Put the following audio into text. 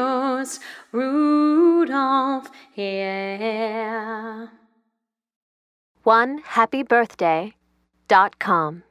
yours, Rudolph, here. One happy birthday dot com.